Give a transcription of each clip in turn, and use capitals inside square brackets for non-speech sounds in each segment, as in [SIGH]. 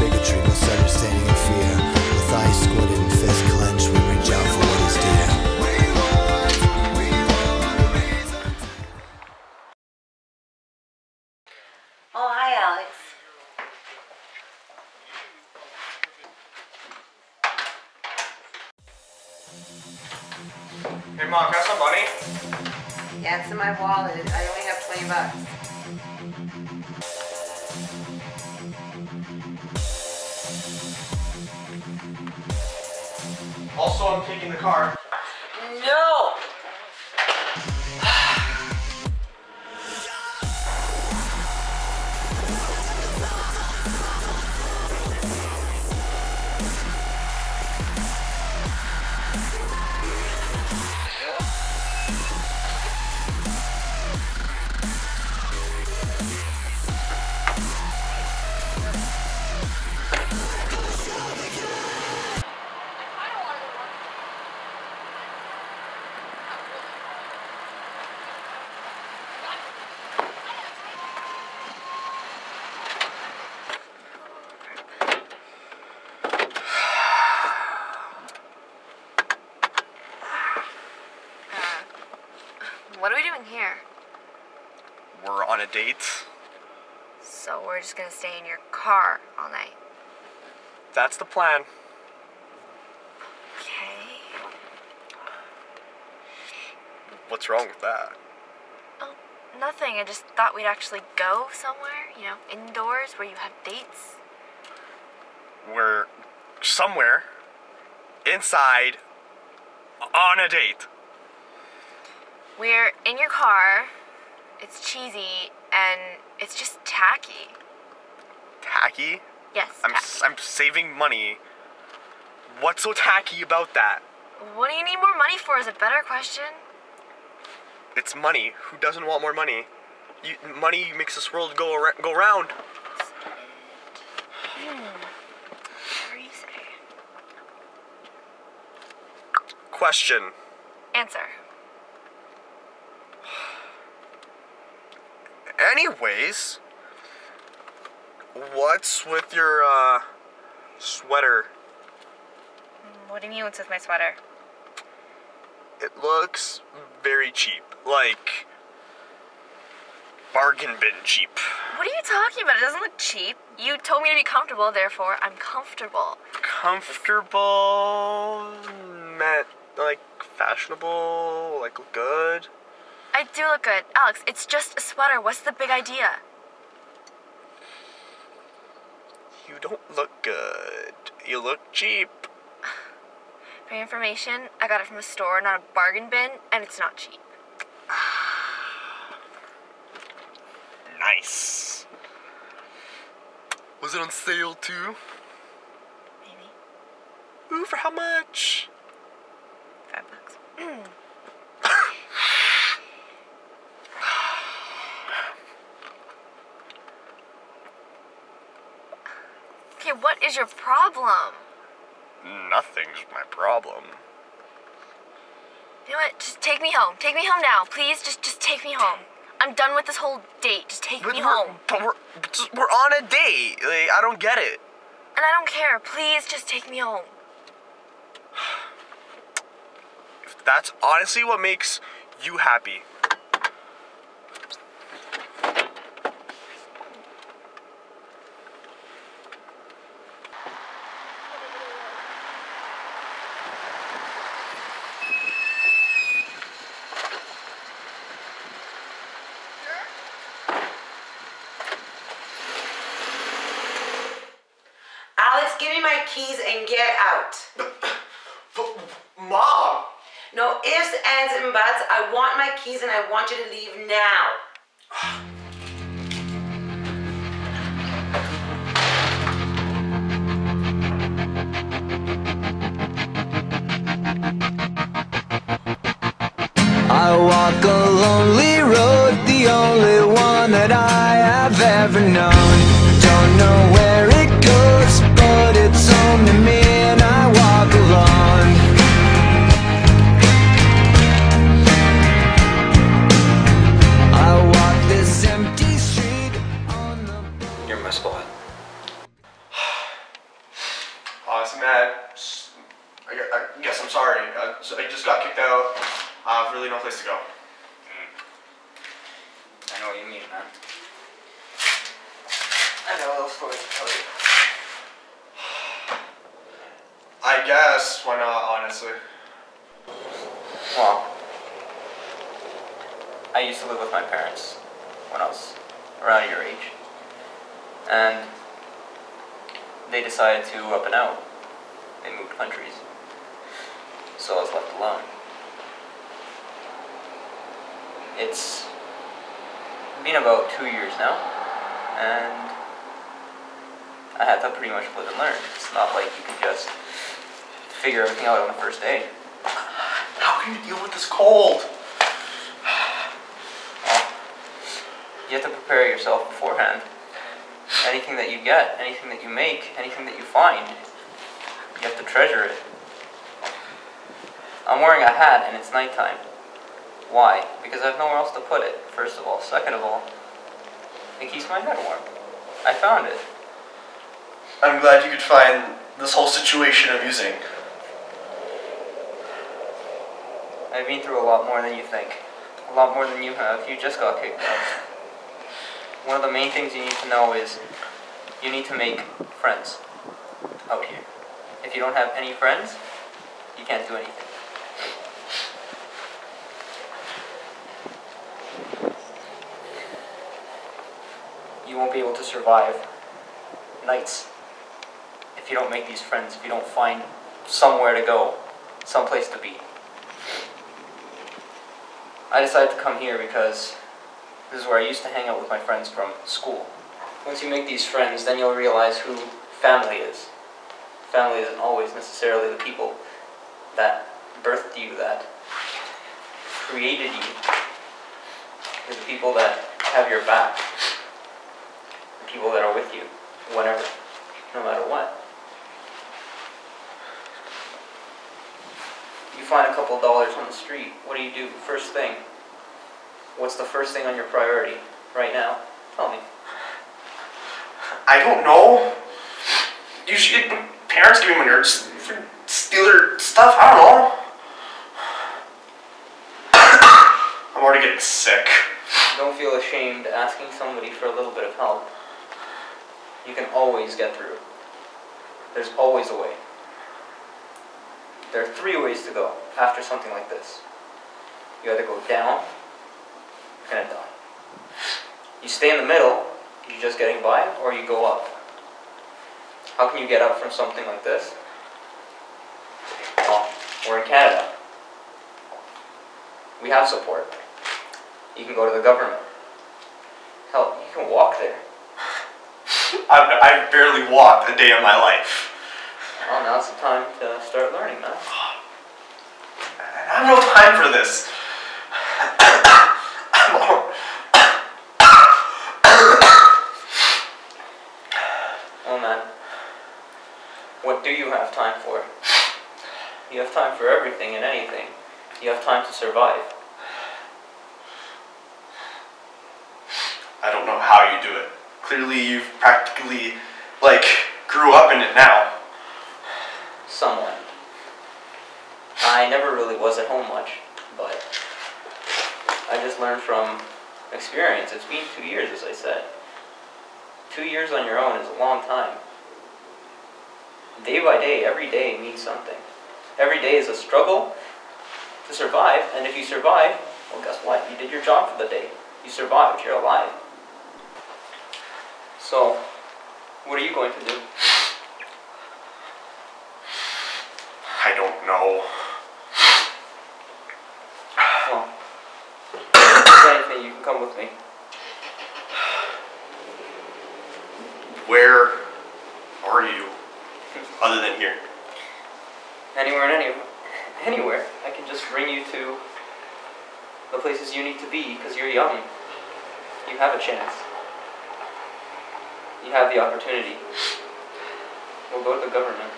bigotry, misunderstanding, and fear. With eyes squinted and fists clenched, we reach out for what is dear. Oh, hi, Alex. Hey mom, got some money? Yeah, it's in my wallet. I only have 20 bucks. Also, I'm taking the car. No! What are we doing here? We're on a date. So we're just gonna stay in your car all night. That's the plan. Okay. What's wrong with that? Oh, nothing. I just thought we'd actually go somewhere, you know, indoors where you have dates. We're somewhere inside on a date. We're in your car. It's cheesy and it's just tacky. Tacky? Yes. I'm, tacky. s- I'm saving money. What's so tacky about that? What do you need more money for? Is a better question. It's money. Who doesn't want more money? You, money makes this world go ar- go round. Hmm. What do you say? Question. Answer. Anyways, what's with your uh, sweater? What do you mean what's with my sweater? It looks very cheap. Like bargain bin cheap. What are you talking about? It doesn't look cheap. You told me to be comfortable, therefore I'm comfortable. Comfortable meant like fashionable, like good. I do look good. Alex, it's just a sweater. What's the big idea? You don't look good. You look cheap. [SIGHS] For your information, I got it from a store, not a bargain bin, and it's not cheap. [SIGHS] Nice. Was it on sale too? Maybe. Ooh, for how much? Five bucks. [CLEARS THROAT] okay, what is your problem? Nothing's my problem. You know what? Just take me home. Take me home now. Please, just just take me home. I'm done with this whole date. Just take But me we're, home. but we're, just- we're on a date. Like, I don't get it. And I don't care. Please, just take me home. If [SIGHS] that's honestly what makes you happy. My keys and get out. [COUGHS] Mom! No ifs, ands, and buts. I want my keys and I want you to leave now. I walk a lonely road, the only what. I know story to tell you. I guess. Why not, honestly? Well, I used to live with my parents when I was around your age. And they decided to up and out. They moved countries. So I was left alone. It's been about two years now, and I had to pretty much live and learn. It's not like you can just figure everything out on the first day. How can you deal with this cold? You have to prepare yourself beforehand. Anything that you get, anything that you make, anything that you find, you have to treasure it. I'm wearing a hat and it's nighttime. Why? Because I have nowhere else to put it, first of all. Second of all, it keeps my head warm. I found it. I'm glad you could find this whole situation amusing. I've been through a lot more than you think. A lot more than you have. You just got kicked out. One of the main things you need to know is you need to make friends out here. If you don't have any friends, you can't do anything. You won't be able to survive nights if you don't make these friends, if you don't find somewhere to go, someplace to be. I decided to come here because this is where I used to hang out with my friends from school. Once you make these friends, then you'll realize who family is. Family isn't always necessarily the people that birthed you, that created you. They're the people that have your back. People that are with you whenever, no matter what. You find a couple dollars on the street. What do you do first thing? What's the first thing on your priority right now? Tell me. I don't know. Usually, parents give me money or just for- steal their stuff. I don't know. [COUGHS] I'm already getting sick. Don't feel ashamed asking somebody for a little bit of help. You can always get through. There's always a way. There are three ways to go after something like this. You either go down, you're die. You stay in the middle, you're just getting by, or you go up. How can you get up from something like this? Well, we're in Canada. We have support. You can go to the government. Hell, you can walk there. I've, I've barely walked a day in my life. Well, now's the time to start learning, man. I have no time for this. I'm al- Oh, man. What do you have time for? You have time for everything and anything. You have time to survive. I don't know how you do it. Clearly, you've practically, like, grew up in it now. Somewhat. I never really was at home much, but I just learned from experience. It's been two years, as I said. Two years on your own is a long time. Day by day, every day means something. Every day is a struggle to survive, and if you survive, well, guess what? You did your job for the day. You survived, you're alive. So, what are you going to do? I don't know. Well, if anything, you can come with me. Where are you? Other than here. Anywhere and any, anywhere. I can just bring you to the places you need to be because you're young. You have a chance. You have the opportunity. We'll go to the government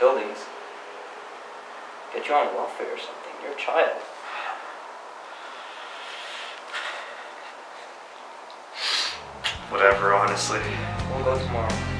buildings. Get you on welfare or something. You're a child. Whatever, honestly. We'll go tomorrow.